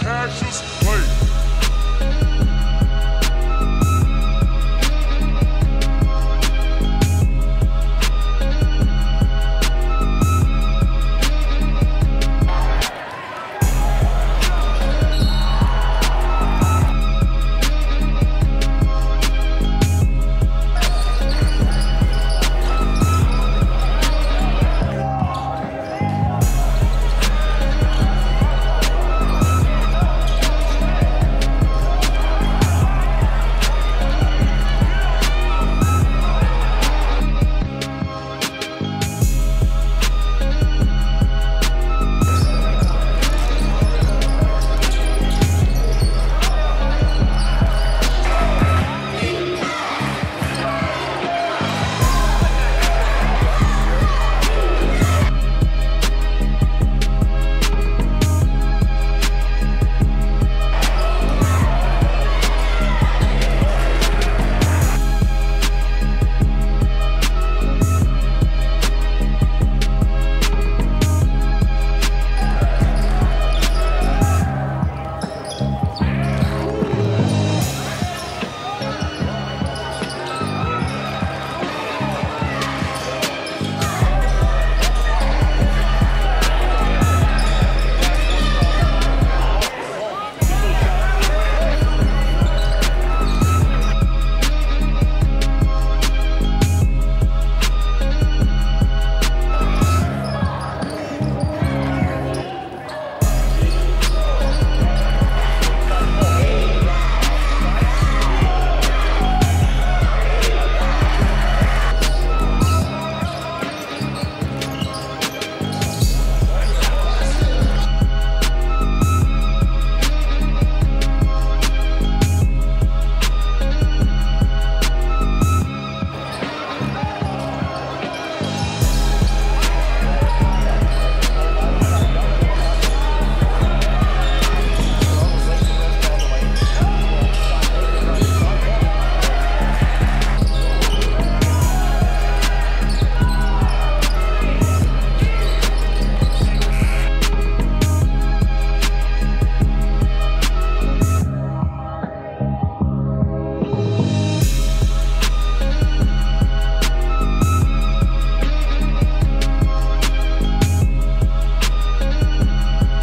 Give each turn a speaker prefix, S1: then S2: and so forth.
S1: like